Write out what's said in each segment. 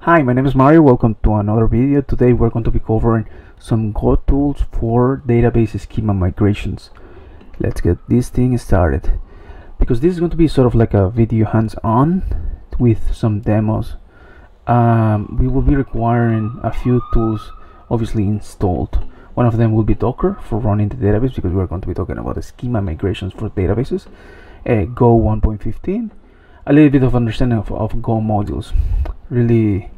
Hi, my name is Mario. Welcome to another video. Today we're going to be covering some Go tools for database schema migrations. Let's get this thing started. Because this is going to be sort of like a video hands-on with some demos. Um, we will be requiring a few tools obviously installed. One of them will be Docker for running the database because we're going to be talking about the schema migrations for databases. Uh, Go 1.15 a little bit of understanding of, of Go modules. Really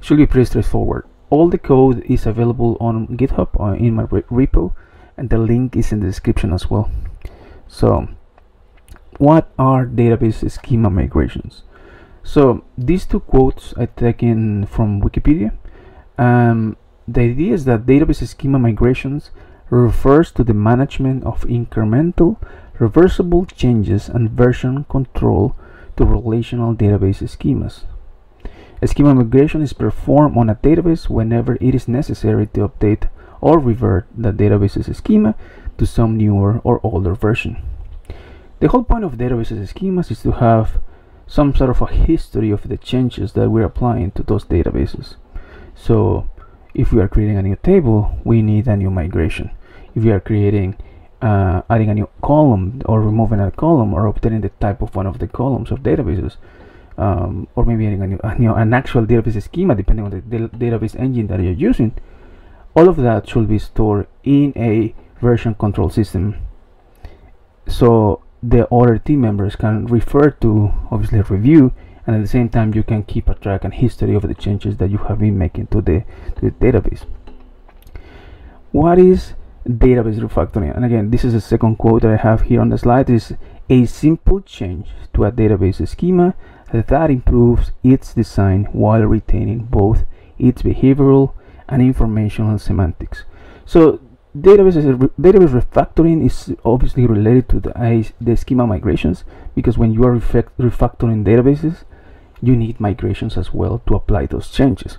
should be pretty straightforward. All the code is available on GitHub uh, in my repo, and the link is in the description as well. So, what are database schema migrations? So, these two quotes I taken from Wikipedia. Um, the idea is that database schema migrations refers to the management of incremental, reversible changes and version control to relational database schemas. Schema migration is performed on a database whenever it is necessary to update or revert the database's schema to some newer or older version. The whole point of databases schemas is to have some sort of a history of the changes that we're applying to those databases. So if we are creating a new table, we need a new migration. If we are creating uh, adding a new column or removing a column or updating the type of one of the columns of databases um, or maybe adding a new, a new, an actual database schema depending on the database engine that you're using. All of that should be stored in a version control system. So the other team members can refer to obviously review and at the same time you can keep a track and history of the changes that you have been making to the to the database. What is database refactoring. And again this is the second quote that I have here on the slide. Is a simple change to a database schema that improves its design while retaining both its behavioral and informational semantics. So database database refactoring is obviously related to the, the schema migrations because when you are refactoring databases you need migrations as well to apply those changes.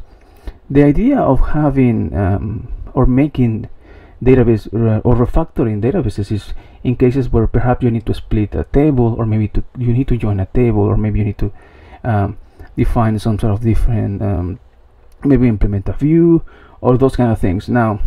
The idea of having um, or making database or refactoring databases is in cases where perhaps you need to split a table or maybe to, you need to join a table or maybe you need to um, define some sort of different um, maybe implement a view or those kind of things. Now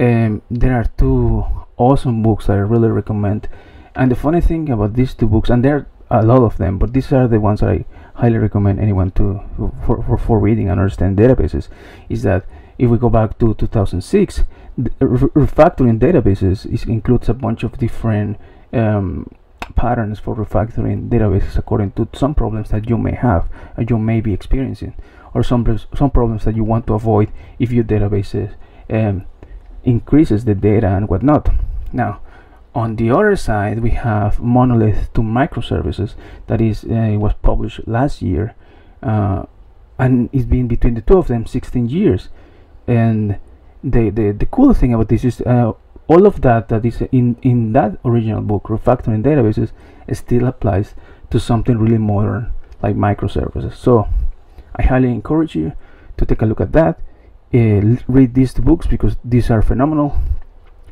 um, there are two awesome books that I really recommend. And the funny thing about these two books and there are a lot of them but these are the ones that I highly recommend anyone to for, for, for reading and understand databases is that if we go back to 2006 refactoring databases is, includes a bunch of different um, patterns for refactoring databases according to some problems that you may have and you may be experiencing or some some problems that you want to avoid if your database um, increases the data and whatnot. Now on the other side we have monolith to microservices that is uh, was published last year uh, and it's been between the two of them 16 years and the, the, the cool thing about this is uh, all of that that is in, in that original book, refactoring databases, still applies to something really modern like microservices. So I highly encourage you to take a look at that. Uh, read these two books because these are phenomenal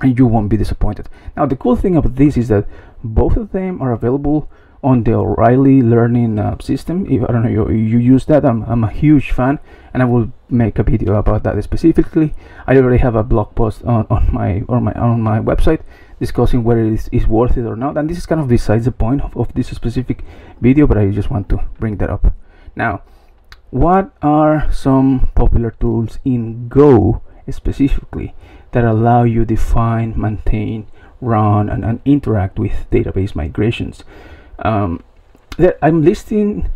and you won't be disappointed. Now the cool thing about this is that both of them are available on the O'Reilly learning uh, system. If I don't know you, you use that, I'm, I'm a huge fan, and I will make a video about that specifically. I already have a blog post on, on my on my on my website discussing whether it is, is worth it or not. And this is kind of besides the point of, of this specific video, but I just want to bring that up. Now, what are some popular tools in Go specifically that allow you to define, maintain, run, and, and interact with database migrations? Um, I'm listing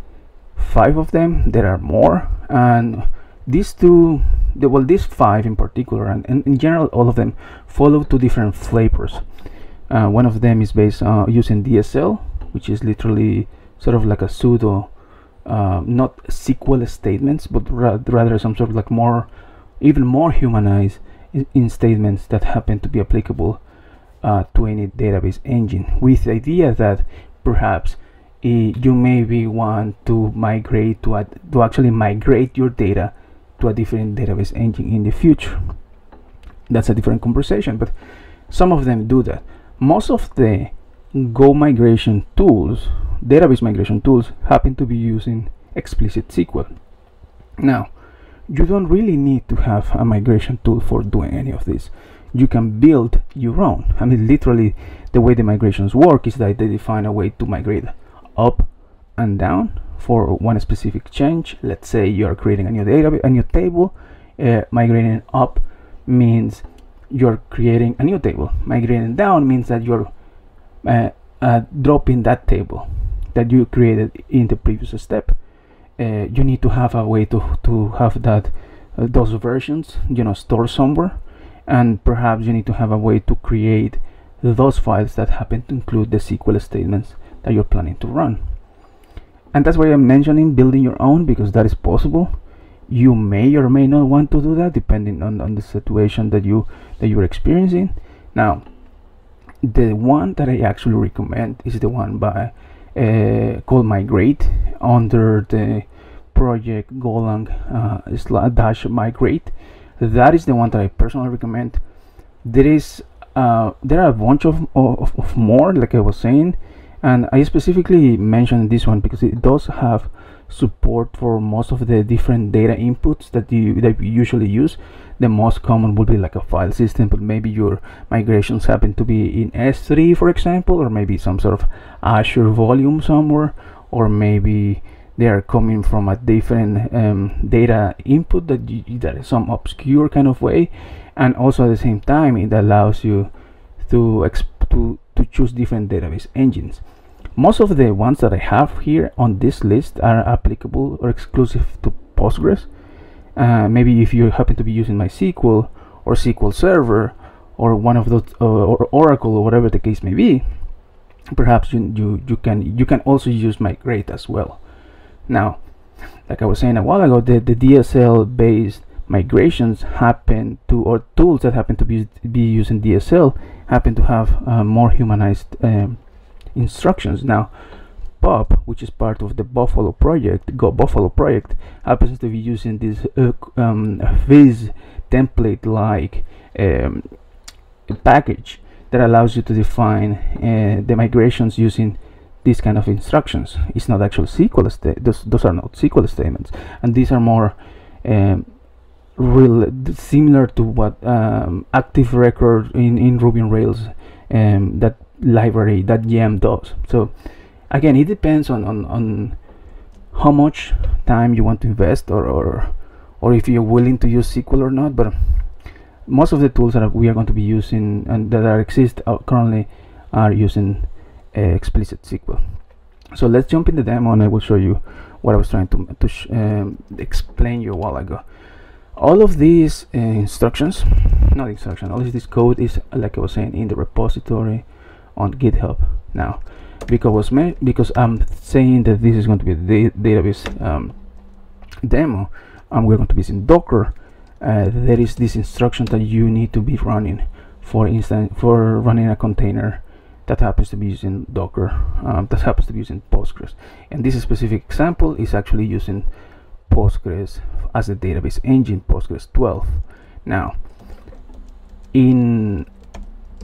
five of them. There are more. And these two the, well these five in particular and, and, in general all of them follow two different flavors. Uh, one of them is based on uh, using DSL which is literally sort of like a pseudo uh, not SQL statements but ra rather some sort of like more even more humanized in, in statements that happen to be applicable uh, to any database engine with the idea that perhaps uh, you maybe want to migrate to, a, to actually migrate your data to a different database engine in the future. That's a different conversation but some of them do that. Most of the go migration tools database migration tools happen to be using explicit SQL now you don't really need to have a migration tool for doing any of this you can build your own. I mean literally the way the migrations work is that they define a way to migrate up and down for one specific change. Let's say you are creating a new database a new table. Uh, migrating up means you're creating a new table. Migrating down means that you're uh, uh, dropping that table that you created in the previous step. Uh, you need to have a way to to have that uh, those versions you know stored somewhere and perhaps you need to have a way to create those files that happen to include the SQL statements that you're planning to run. And that's why I'm mentioning building your own because that is possible. You may or may not want to do that depending on, on the situation that you that you're experiencing. Now the one that I actually recommend is the one by uh, called migrate under the project Golang uh, dash migrate that is the one that I personally recommend. There is uh, there are a bunch of, of, of more like I was saying and I specifically mentioned this one because it does have support for most of the different data inputs that you that you usually use. The most common would be like a file system but maybe your migrations happen to be in s3 for example or maybe some sort of azure volume somewhere or maybe they are coming from a different um, data input that you, that is some obscure kind of way. And also at the same time it allows you to to to choose different database engines. Most of the ones that I have here on this list are applicable or exclusive to Postgres. Uh, maybe if you happen to be using MySQL or SQL Server or one of those uh, or Oracle or whatever the case may be perhaps you, you you can you can also use migrate as well now like I was saying a while ago the, the DSL based migrations happen to or tools that happen to be, be using DSL happen to have uh, more humanized um, instructions. Now POP, which is part of the Buffalo project, Go Buffalo project, happens to be using this uh, um, Fizz template-like um, package that allows you to define uh, the migrations using these kind of instructions. It's not actual SQL those, those are not SQL statements, and these are more um, real similar to what um, Active Record in in Ruby on Rails um, that library that gem does. So again it depends on, on, on how much time you want to invest or, or or if you're willing to use SQL or not but most of the tools that we are going to be using and that are exist uh, currently are using explicit SQL so let's jump in the demo and I will show you what I was trying to, to um, explain you a while ago. All of these uh, instructions not instruction all of this code is like I was saying in the repository on github now. Because because I'm saying that this is going to be the database um, demo and we're going to be using Docker uh, there is this instruction that you need to be running. For instance for running a container that happens to be using Docker um, that happens to be using Postgres. And this specific example is actually using Postgres as a database engine Postgres 12 now in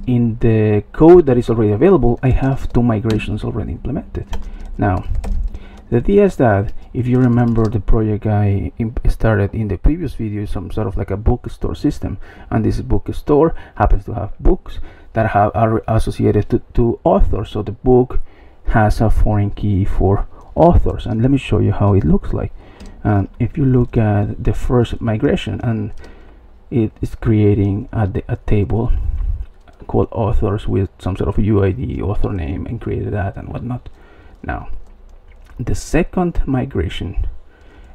in the code that is already available I have two migrations already implemented. Now the idea is that if you remember the project I started in the previous video some sort of like a bookstore system. And this bookstore happens to have books that have, are associated to, to authors. So the book has a foreign key for authors and let me show you how it looks like. Um, if you look at the first migration and it is creating a, a table called authors with some sort of UID author name and created that and whatnot. Now, the second migration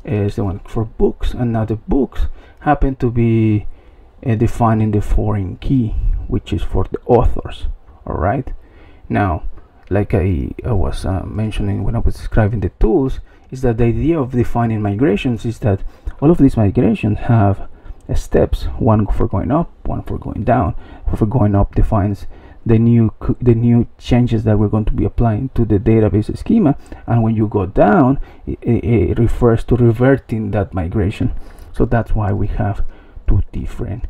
is the one for books, and now the books happen to be uh, defining the foreign key, which is for the authors. All right. Now, like I, I was uh, mentioning when I was describing the tools, is that the idea of defining migrations is that all of these migrations have steps one for going up one for going down for going up defines the new the new changes that we're going to be applying to the database schema and when you go down it, it, refers to reverting that migration so that's why we have two different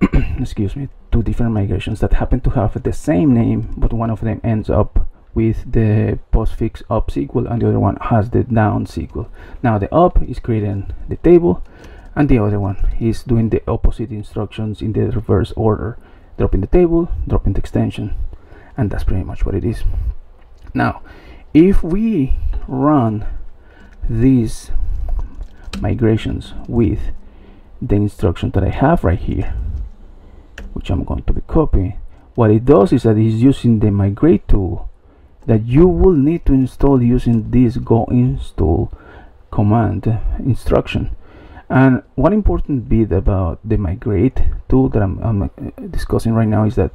excuse me two different migrations that happen to have the same name but one of them ends up with the postfix up SQL and the other one has the down SQL. Now the up is creating the table and the other one is doing the opposite instructions in the reverse order dropping the table dropping the extension and that's pretty much what it is now if we run these migrations with the instruction that I have right here which I'm going to be copying what it does is that it's using the migrate tool that you will need to install using this go install command instruction. And one important bit about the migrate tool that I'm, I'm uh, discussing right now is that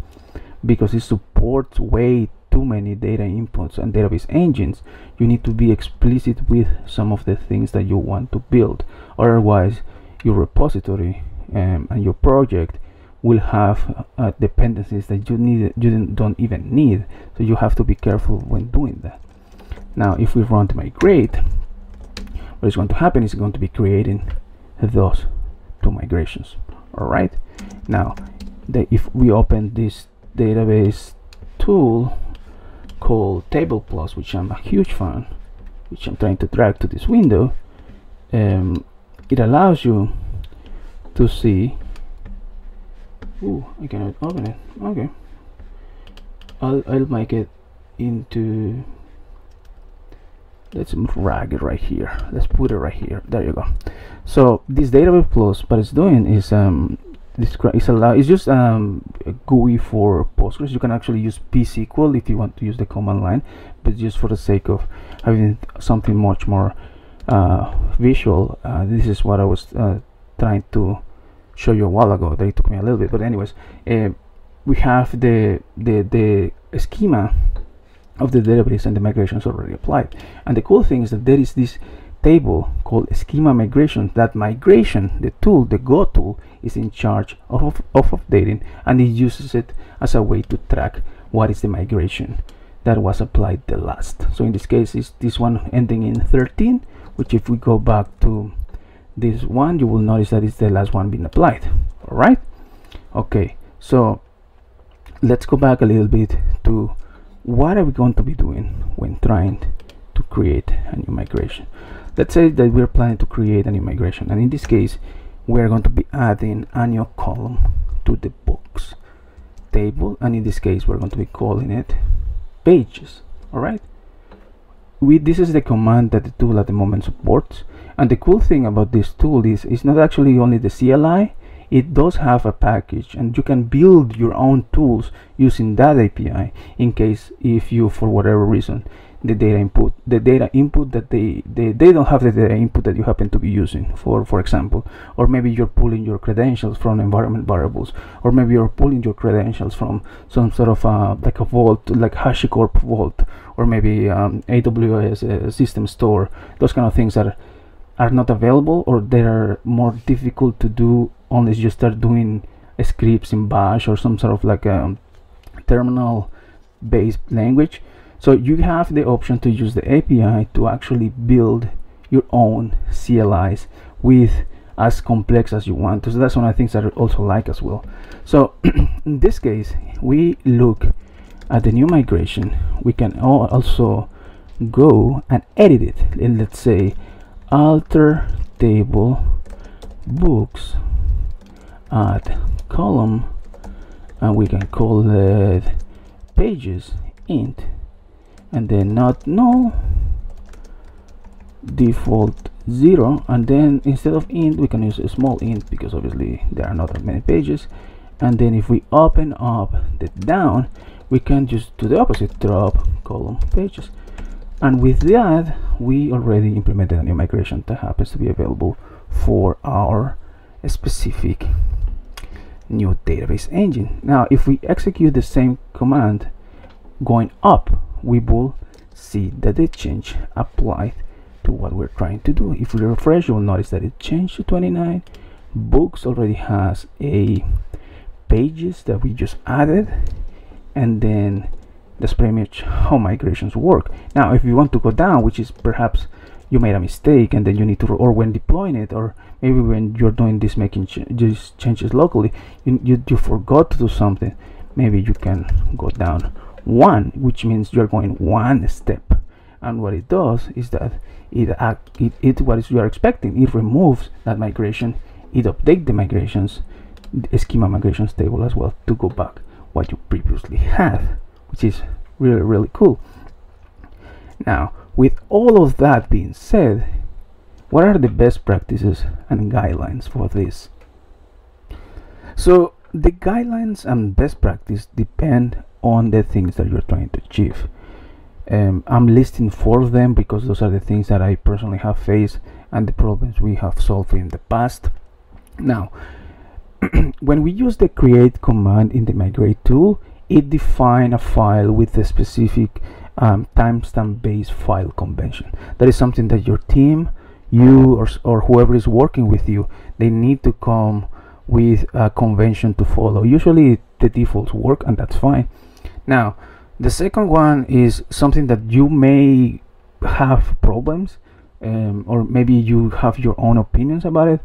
because it supports way too many data inputs and database engines you need to be explicit with some of the things that you want to build. Otherwise your repository um, and your project will have uh, dependencies that you need you don't even need. So you have to be careful when doing that. Now if we run to migrate what is going to happen is going to be creating those two migrations. All right now the, if we open this database tool called TablePlus which i'm a huge fan which i'm trying to drag to this window um, it allows you to see Ooh, I cannot open it. Okay. I'll, I'll make it into let's drag it right here. Let's put it right here. There you go. So this database plus what it's doing is um this is allow it's just um a GUI for Postgres. You can actually use pSQL if you want to use the command line but just for the sake of having something much more uh, visual uh, this is what I was uh, trying to show you a while ago that it took me a little bit but anyways uh, we have the the the schema of the database and the migrations already applied. And the cool thing is that there is this table called schema migration. That migration the tool the go tool is in charge of, of, updating and it uses it as a way to track what is the migration that was applied the last. So in this case is this one ending in 13 which if we go back to this one you will notice that it's the last one being applied. All right? Okay so let's go back a little bit to what are we going to be doing when trying to create a new migration? Let's say that we're planning to create a new migration and in this case we're going to be adding a new column to the books table and in this case we're going to be calling it pages. All right? We this is the command that the tool at the moment supports and the cool thing about this tool is it's not actually only the CLI it does have a package and you can build your own tools using that API in case if you for whatever reason the data input the data input that they, they they don't have the data input that you happen to be using for for example. Or maybe you're pulling your credentials from environment variables. Or maybe you're pulling your credentials from some sort of uh, like a vault like HashiCorp vault. Or maybe um, AWS uh, system store. Those kind of things that are not available or they are more difficult to do unless you start doing scripts in bash or some sort of like a terminal based language. So you have the option to use the API to actually build your own CLIs with as complex as you want. So that's one of the things that I also like as well. So in this case we look at the new migration. We can also go and edit it. And let's say alter table books. Add column. And we can call it pages int. And then not null. Default zero. And then instead of int we can use a small int because obviously there are not many pages. And then if we open up the down we can just do the opposite drop column pages and with that we already implemented a new migration that happens to be available for our specific new database engine. Now if we execute the same command going up we will see that the change applied to what we're trying to do. If we refresh you'll notice that it changed to 29 books already has a pages that we just added. And then pretty much how migrations work. Now if you want to go down which is perhaps you made a mistake and then you need to or when deploying it or maybe when you're doing this making ch these changes locally you, you, you forgot to do something maybe you can go down one which means you're going one step. And what it does is that it act, it, it what is you are expecting it removes that migration it updates the migrations the schema migrations table as well to go back what you previously had which is really really cool. Now with all of that being said what are the best practices and guidelines for this? So the guidelines and best practice depend on the things that you're trying to achieve. Um, I'm listing four of them because those are the things that I personally have faced and the problems we have solved in the past. Now when we use the create command in the migrate tool it defines a file with a specific um, timestamp based file convention. That is something that your team you or, or whoever is working with you they need to come with a convention to follow. Usually the defaults work and that's fine. Now the second one is something that you may have problems um, or maybe you have your own opinions about it.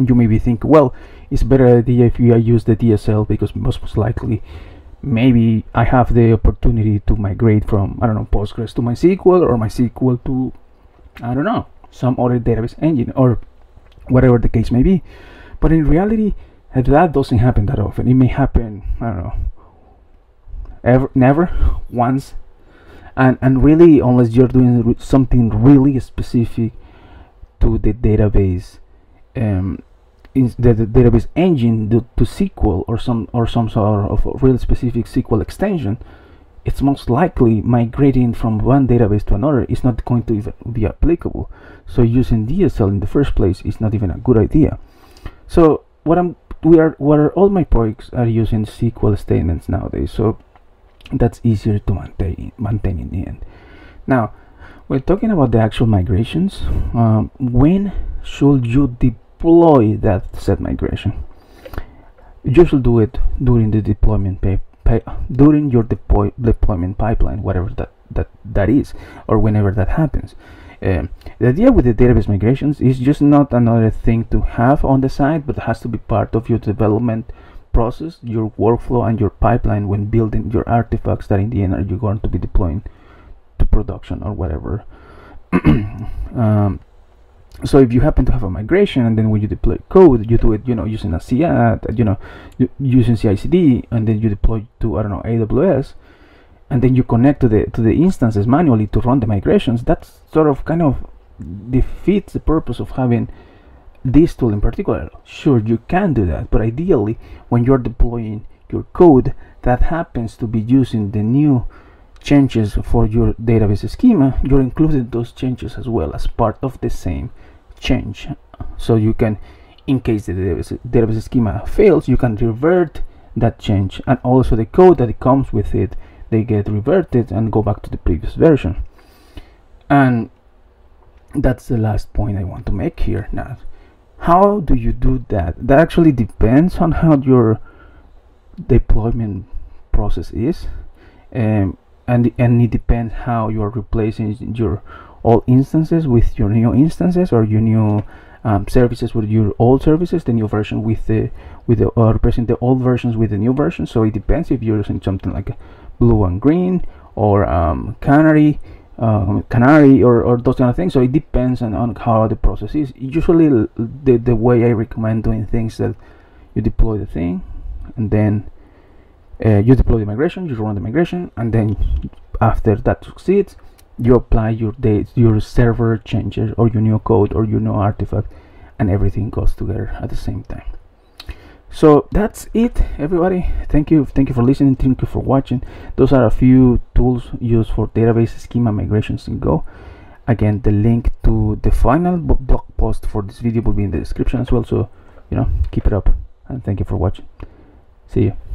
You maybe think well it's better idea if you use the DSL because most likely maybe I have the opportunity to migrate from I don't know Postgres to MySQL or MySQL to I don't know some other database engine or whatever the case may be. But in reality that doesn't happen that often. It may happen I don't know ever never once. And and really unless you're doing something really specific to the database um, the, the, database engine to, to SQL or some or some sort of real specific SQL extension, it's most likely migrating from one database to another is not going to be applicable. So using DSL in the first place is not even a good idea. So what I'm we are what are all my projects are using SQL statements nowadays. So that's easier to maintain maintain in the end. Now, we're talking about the actual migrations. Um, when should you deploy deploy that set migration. You should do it during the deployment pay, pay, during your deploy, deployment pipeline whatever that that that is or whenever that happens. Um, the idea with the database migrations is just not another thing to have on the side but it has to be part of your development process your workflow and your pipeline when building your artifacts that in the end are you going to be deploying to production or whatever. Um, so if you happen to have a migration and then when you deploy code you do it you know using a CI uh, you know using CI/CD and then you deploy to I don't know AWS and then you connect to the to the instances manually to run the migrations that sort of kind of defeats the purpose of having this tool in particular. Sure you can do that but ideally when you're deploying your code that happens to be using the new changes for your database schema. You're including those changes as well as part of the same change. So you can in case the database, schema fails you can revert that change. And also the code that comes with it they get reverted and go back to the previous version. And that's the last point I want to make here now how do you do that? That actually depends on how your deployment process is. Um, and and it depends how you are replacing your all instances with your new instances or your new um, services with your old services the new version with the with the or replacing the old versions with the new version. So it depends if you're using something like blue and green or um, canary um, canary or, or those kind of things. So it depends on, on how the process is. Usually the, the way I recommend doing things that you deploy the thing and then uh, you deploy the migration you run the migration and then after that succeeds you apply your dates your server changes or your new code or your new artifact and everything goes together at the same time. So that's it everybody. Thank you thank you for listening thank you for watching. Those are a few tools used for database schema migrations in go. Again the link to the final blog post for this video will be in the description as well so you know keep it up and thank you for watching. See you